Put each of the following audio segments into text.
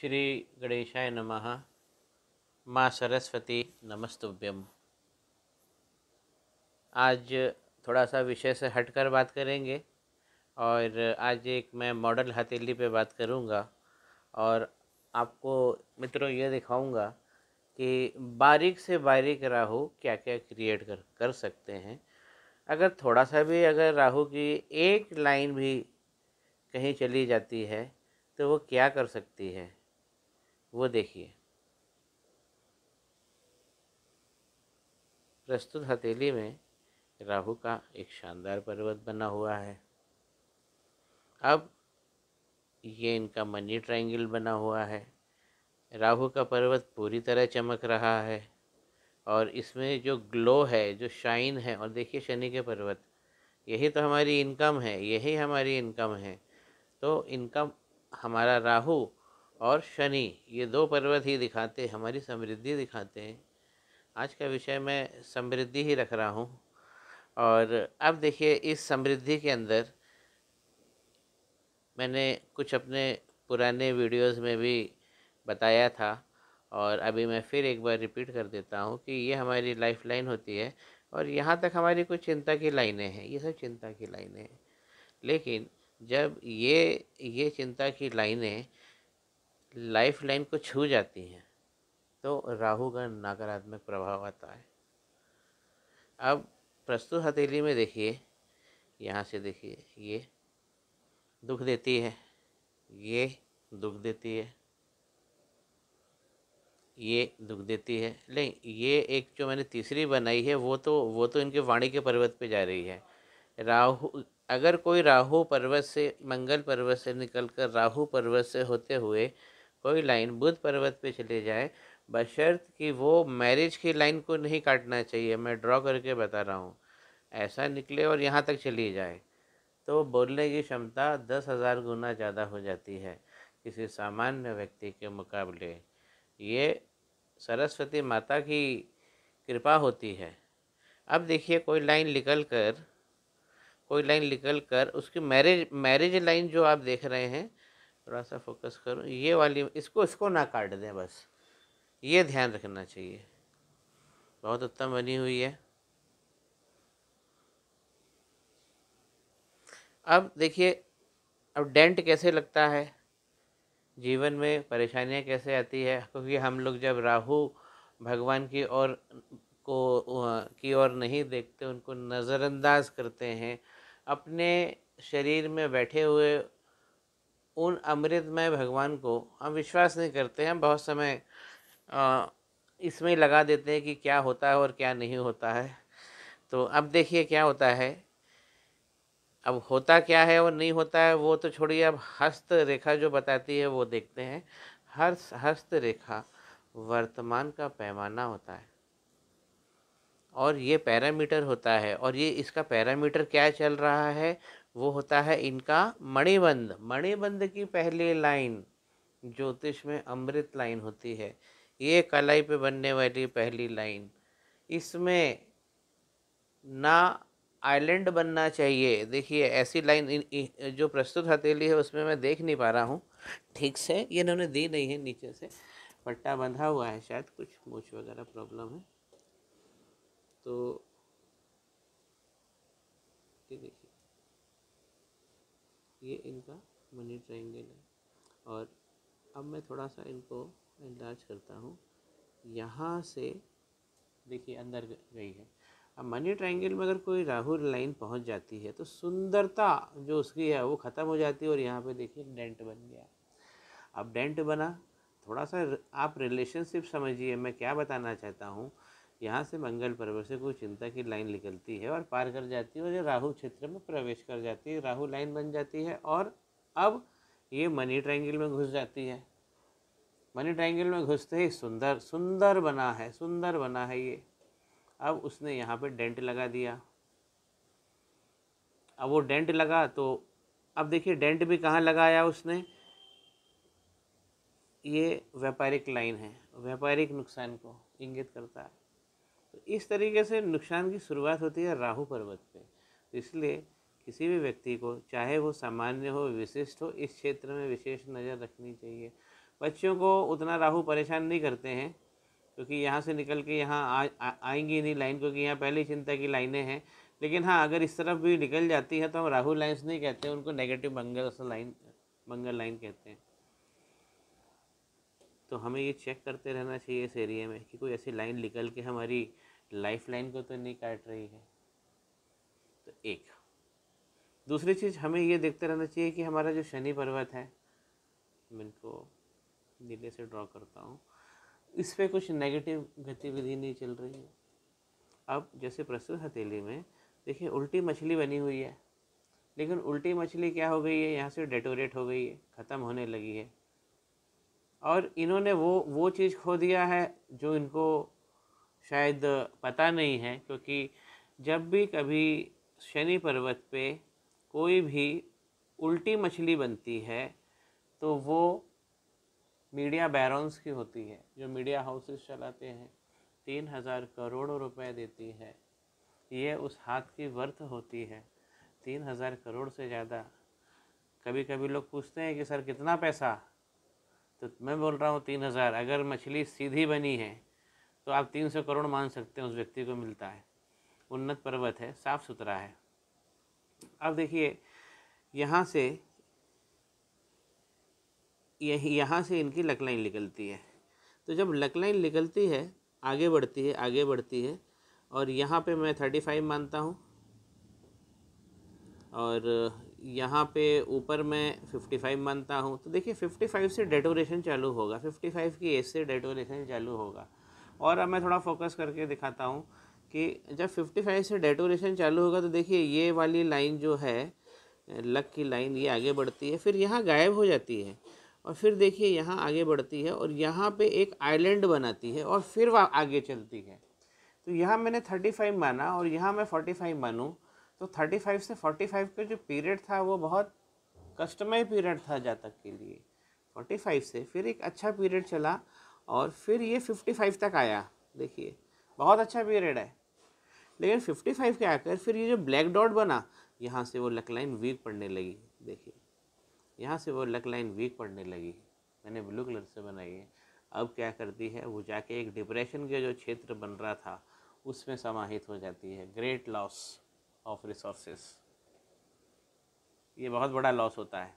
श्री गणेशाय नमः। माँ सरस्वती नमस्तुभ्यम आज थोड़ा सा विषय से हटकर बात करेंगे और आज एक मैं मॉडल हथेली पे बात करूँगा और आपको मित्रों ये दिखाऊँगा कि बारीक से बारीक राहु क्या क्या क्रिएट कर कर सकते हैं। अगर थोड़ा सा भी अगर राहु की एक लाइन भी कहीं चली जाती है तो वो क्या कर सकती है? वो देखिए। प्रस्तुत हथेली में राहु का एक शानदार पर्वत बना हुआ है। अब ये इनका मनी ट्रायंगल बना हुआ है। राहु का पर्वत पूरी तरह चमक रहा है और इसमें जो ग्लो है, जो शाइन है, और देखिए शनि के पर्वत, यही तो हमारी इनकम है, यही हमारी इनकम है। तो इनकम, हमारा राहु और शनि, ये दो पर्वत ही दिखाते हमारी समृद्धि दिखाते हैं। आज का विषय मैं समृद्धि ही रख रहा हूँ। और अब देखिए, इस समृद्धि के अंदर मैंने कुछ अपने पुराने वीडियोस में भी बताया था और अभी मैं फिर एक बार रिपीट कर देता हूँ कि ये हमारी लाइफ लाइन होती है और यहाँ तक हमारी कुछ चिंता की लाइनें हैं, ये सब चिंता की लाइनें हैं। लेकिन जब ये ये चिंता की लाइनें लाइफ लाइन को छू जाती हैं तो राहु का नकारात्मक प्रभाव आता है। अब प्रस्तुत हथेली में देखिए, यहाँ से देखिए, ये दुख देती है, ये दुख देती है, ये दुख देती है। नहीं, ये एक जो मैंने तीसरी बनाई है, वो तो वो तो इनके वाणी के पर्वत पे जा रही है। राहु, अगर कोई राहु पर्वत से, मंगल पर्वत से निकलकर राहु पर्वत से होते हुए कोई लाइन बुध पर्वत पे चले जाए, बशर्त कि वो मैरिज की लाइन को नहीं काटना चाहिए। मैं ड्रॉ करके बता रहा हूँ। ऐसा निकले और यहाँ तक चली जाए। तो बोलने की क्षमता दस हज़ार गुना ज़्यादा हो जाती है किसी सामान्य व्यक्ति के मुकाबले। ये सरस्वती माता की कृपा होती है। अब देखिए, कोई लाइन निकल कर, कोई लाइन निकल कर उसकी मैरिज मैरिज लाइन जो आप देख रहे हैं थोड़ा सा फोकस करो। ये वाली, इसको इसको ना काट दें बस। ये ध्यान रखना चाहिए। बहुत उत्तम बनी हुई है। अब देखिए, अब डेंट कैसे लगता है? जीवन में परेशानियाँ कैसे आती है? क्योंकि हम लोग जब राहु भगवान की ओर, को की ओर नहीं देखते, उनको नज़रअंदाज करते हैं, अपने शरीर में बैठे हुए उन अमृतमय भगवान को हम विश्वास नहीं करते हैं बहुत समय इसमें लगा देते हैं कि क्या होता है और क्या नहीं होता है। तो अब देखिए क्या होता है। अब होता क्या है और नहीं होता है, वो तो छोड़िए, अब हस्त रेखा जो बताती है वो देखते हैं। हर हस्त रेखा वर्तमान का पैमाना होता है। और ये पैरामीटर होता है और ये इसका पैरामीटर क्या चल रहा है? वो होता है इनका मणिबंध। मणिबंध की पहली लाइन, ज्योतिष में अमृत लाइन होती है। ये कलाई पे बनने वाली पहली लाइन। इसमें ना आइलैंड बनना चाहिए। देखिए, ऐसी लाइन जो प्रस्तुत हथेली है, उसमें मैं देख नहीं पा रहा हूँ। ठीक से, ये इन्होंने दी नहीं है, नीचे से पट्टा बंधा हुआ है शायद, कुछ मूछ वगैरह प्रॉब्लम है। तो ये देखिए। ये इनका मनी ट्रायंगल है। और अब मैं थोड़ा सा इनको इंलाज करता हूँ। यहाँ से देखिए अंदर गई है। अब मनी ट्रायंगल में अगर कोई राहु लाइन पहुँच जाती है तो सुंदरता जो उसकी है, वो ख़त्म हो जाती है और यहाँ पे देखिए डेंट बन गया। अब डेंट बना थोड़ा सा आप रिलेशनशिप समझिए। मैं क्या बताना चाहता हूँ? यहाँ से मंगल पर्व से कोई चिंता की लाइन निकलती है और पार कर जाती है और ये राहु क्षेत्र में प्रवेश कर जाती है, राहु लाइन बन जाती है और अब ये मनी ट्रायंगल में घुस जाती है। मनी ट्रायंगल में घुसते ही सुंदर सुंदर बना है, सुंदर बना है ये। अब उसने यहाँ पे डेंट लगा दिया। अब वो डेंट लगा तो अब देखिए डेंट भी कहाँ लगाया उसने? ये व्यापारिक लाइन है, व्यापारिक नुकसान को इंगित करता है। तो इस तरीके से नुकसान की शुरुआत होती है राहु पर्वत पे। इसलिए किसी भी व्यक्ति को चाहे वो सामान्य हो विशिष्ट हो इस क्षेत्र में विशेष नज़र रखनी चाहिए। बच्चों को उतना राहु परेशान नहीं करते हैं क्योंकि यहाँ से निकल के यहाँ आ, आएँगी नहीं लाइन क्योंकि यहाँ पहले चिंता की लाइनें हैं। लेकिन हाँ अगर इस तरफ़ भी निकल जाती है तो हम राहु लाइन्स नहीं कहते उनको negative Mangal line Mangal line कहते हैं। तो हमें ये चेक करते रहना चाहिए इस एरिए में कि कोई ऐसी लाइन निकल के हमारी लाइफ लाइन को तो नहीं काट रही है। तो एक। दूसरी चीज़, हमें ये देखते रहना चाहिए कि हमारा जो शनि पर्वत है, मैं इनको नीले से ड्रॉ करता हूँ, इस पर कुछ नेगेटिव गतिविधि नहीं चल रही है। अब जैसे प्रस्तुत हथेली में, देखिए उल्टी मछली बनी हुई है, लेकिन उल्टी मछली क्या हो गई है? यहाँ से डेटोरेट हो गई है, ख़त्म होने लगी है। और इन्होंने वो वो चीज़ खो दिया है जो इनको शायद पता नहीं है, क्योंकि जब भी कभी शनि पर्वत पे कोई भी उल्टी मछली बनती है तो वो मीडिया बैरोन्स की होती है, जो मीडिया हाउसेस चलाते हैं। तीन हज़ार करोड़ रुपए देती है। ये उस हाथ की वर्थ होती है। तीन हज़ार करोड़ से ज़्यादा। कभी कभी लोग पूछते हैं कि, सर, कितना पैसा तो मैं बोल रहा हूँ तीन हज़ार। अगर मछली सीधी बनी है तो आप तीन सौ करोड़ मान सकते हैं उस व्यक्ति को मिलता है। उन्नत पर्वत है, साफ़ सुथरा है। अब देखिए, यहाँ से, यही, यहाँ से इनकी लक लाइन निकलती है। तो जब लक लाइन निकलती है, आगे बढ़ती है, आगे बढ़ती है, और यहाँ पे मैं थर्टी फाइव मानता हूँ, और यहाँ पे ऊपर मैं फिफ्टी फाइव मानता हूँ। तो देखिए फिफ्टी फाइव से डेटोरेशन चालू होगा। फिफ्टी फाइव की एज से डेटोरेशन चालू होगा। और अब मैं थोड़ा फोकस करके दिखाता हूँ कि जब फिफ्टी फाइव से डेटोरेशन चालू होगा तो देखिए, ये वाली लाइन जो है, लक की लाइन ये आगे बढ़ती है, फिर यहाँ गायब हो जाती है। और फिर देखिए, यहाँ आगे बढ़ती है और यहाँ पे एक आइलैंड बनाती है और फिर वह आगे चलती है। तो यहाँ मैंने थर्टी फाइव माना और यहाँ मैं फोर्टी फाइव मानूँ। तो थर्टी फाइव से फोर्टी फाइव का जो पीरियड था वो बहुत कस्टमाइज पीरियड था जातक के लिए। फोर्टी फाइव से फिर एक अच्छा पीरियड चला और फिर ये फिफ्टी फाइव तक आया। देखिए, बहुत अच्छा पीरियड है। लेकिन फिफ्टी फाइव के आकर फिर ये जो ब्लैक डॉट बना, यहाँ से वो लक लाइन वीक पड़ने लगी। देखिए, यहाँ से वो लक लाइन वीक पड़ने लगी। मैंने ब्लू कलर से बनाई है। अब क्या करती है, वो जाके एक डिप्रेशन के जो क्षेत्र बन रहा था, उसमें समाहित हो जाती है। ग्रेट लॉस ऑफ़ रिसोर्सेस ये बहुत बड़ा लॉस होता है।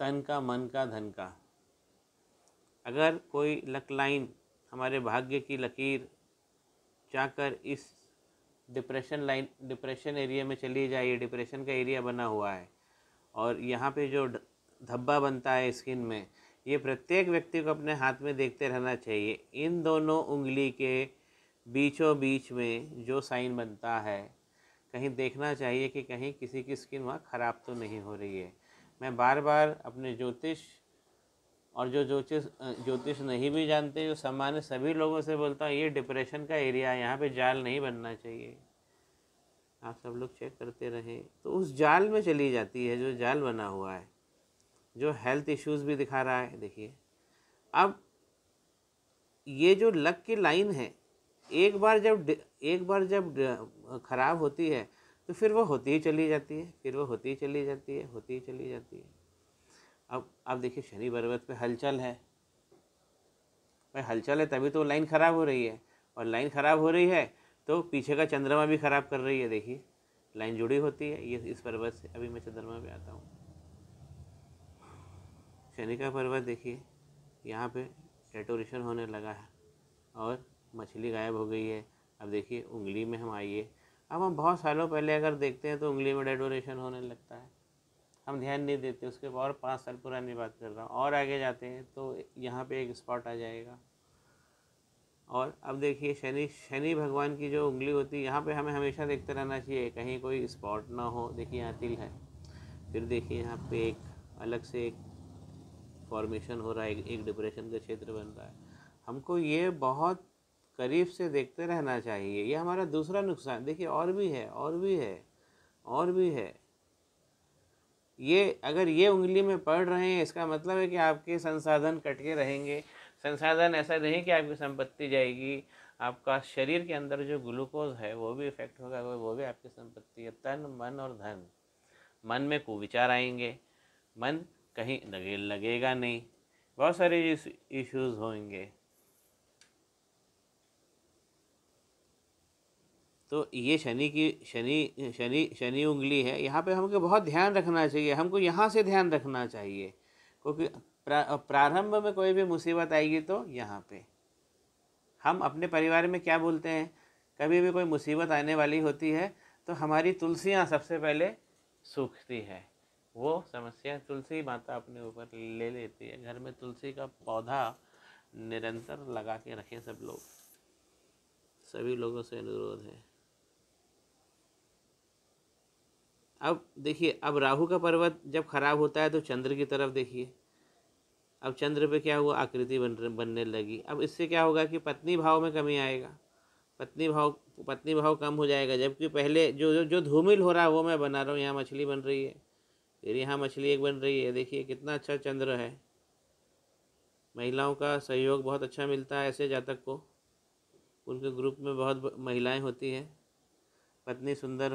तन का, मन का, धन का। अगर कोई लक लाइन हमारे भाग्य की लकीर जाकर इस डिप्रेशन लाइन डिप्रेशन एरिया में चली जाए डिप्रेशन का एरिया बना हुआ है और यहाँ पे जो धब्बा बनता है स्किन में, ये प्रत्येक व्यक्ति को अपने हाथ में देखते रहना चाहिए। इन दोनों उंगली के बीचों बीच में जो साइन बनता है, कहीं देखना चाहिए कि कहीं किसी की स्किन वहाँ ख़राब तो नहीं हो रही है। मैं बार बार अपने ज्योतिष और जो ज्योतिष ज्योतिष नहीं भी जानते, जो सामान्य सभी लोगों से बोलता हूँ, ये डिप्रेशन का एरिया है, यहाँ पे जाल नहीं बनना चाहिए। आप सब लोग चेक करते रहें। तो उस जाल में चली जाती है जो जाल बना हुआ है, जो हेल्थ इश्यूज़ भी दिखा रहा है। देखिए, अब ये जो लक की लाइन है एक बार जब एक बार जब ख़राब होती है तो फिर वो होती ही चली जाती है, फिर वो होती ही चली जाती है, होती ही चली जाती है। अब अब देखिए शनि पर्वत पे हलचल है। भाई हलचल है तभी तो लाइन ख़राब हो रही है। और लाइन ख़राब हो रही है तो पीछे का चंद्रमा भी ख़राब कर रही है, देखिए। लाइन जुड़ी होती है, ये इस पर्वत से। अभी मैं चंद्रमा पे आता हूँ। शनि का पर्वत देखिए, यहाँ पे डेटोरेशन होने लगा है। और मछली गायब हो गई है। अब देखिए, उंगली में हम आइए। अब हम बहुत सालों पहले अगर देखते हैं तो उंगली में डेटोरेशन होने लगता है। हम ध्यान नहीं देते, उसके और पाँच साल पुरानी बात कर रहा हूँ। और आगे जाते हैं तो यहाँ पे एक स्पॉट आ जाएगा। और अब देखिए, शनि शनि भगवान की जो उंगली होती है, यहाँ पे हमें हमेशा देखते रहना चाहिए, कहीं कोई स्पॉट ना हो। देखिए, यहाँ तिल है। फिर देखिए, यहाँ पे एक अलग से एक फॉर्मेशन हो रहा है, एक डिप्रेशन का क्षेत्र बन रहा है। हमको ये बहुत करीब से देखते रहना चाहिए। ये हमारा दूसरा नुकसान, देखिए, और भी है, और भी है, और भी है। ये, अगर ये उंगली में पढ़ रहे हैं, इसका मतलब है कि आपके संसाधन कटके रहेंगे। संसाधन ऐसा नहीं कि आपकी संपत्ति जाएगी, आपका शरीर के अंदर जो ग्लूकोज है, वो भी इफ़ेक्ट होगा वो भी आपकी संपत्ति है। तन, मन और धन, मन में कुविचार आएँगे, मन कहीं लगे लगेगा नहीं। बहुत सारे इश्यूज़ होंगे। तो ये शनि की, शनि शनि शनि उंगली है। यहाँ पे हमको बहुत ध्यान रखना चाहिए। हमको यहाँ से ध्यान रखना चाहिए। क्योंकि प्रारंभ में कोई भी मुसीबत आएगी तो यहाँ पे। हम अपने परिवार में क्या बोलते हैं? कभी भी कोई मुसीबत आने वाली होती है तो हमारी तुलसियाँ सबसे पहले सूखती है। वो समस्या तुलसी माता अपने ऊपर ले लेती है। घर में तुलसी का पौधा निरंतर लगा के रखें सब लोग। सभी लोगों से अनुरोध है। अब देखिए, अब राहु का पर्वत जब खराब होता है तो चंद्र की तरफ़ देखिए। अब चंद्र पे क्या हुआ? आकृति बन बनने लगी। अब इससे क्या होगा कि पत्नी भाव में कमी आएगा। पत्नी भाव पत्नी भाव कम हो जाएगा, जबकि पहले जो जो जो धूमिल हो रहा है वो मैं बना रहा हूँ। यहाँ मछली बन रही है। फिर यहाँ मछली एक बन रही है। देखिए, कितना अच्छा चंद्र है। महिलाओं का सहयोग बहुत अच्छा मिलता है ऐसे जातक को। उनके ग्रुप में बहुत महिलाएँ होती हैं। पत्नी सुंदर